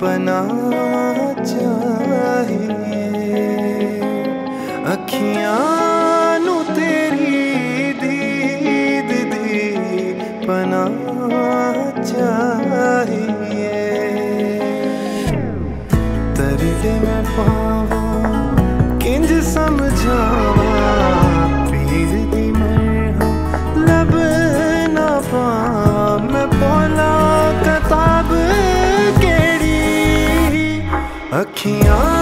पना चाहिए अखियाँ नु तेरी दीद दी पना चाहिए तरीके में पाव ਅੱਖੀਆਂ